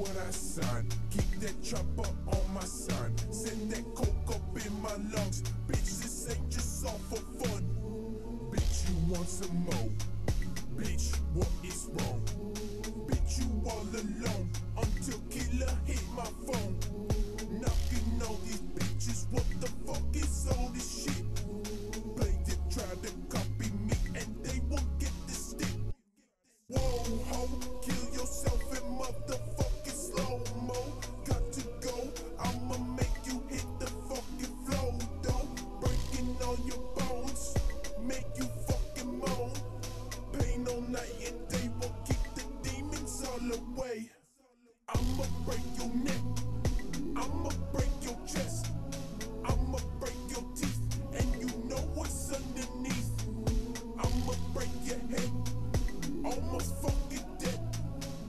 what I signed. Keep that chopper on my sign. Send that coke up in my lungs. Bitch, this ain't just all for fun. Bitch, you want some more. Bitch, what is wrong? Bitch, you all alone until killer hit my phone. Knocking all these bitches, what the fuck is all this shit? Play to try to copy me and they won't get the stick. Whoa, ho, kill. night and day will kick the demons all away. I'ma break your neck. I'ma break your chest. I'ma break your teeth. And you know what's underneath. I'ma break your head. Almost fuck.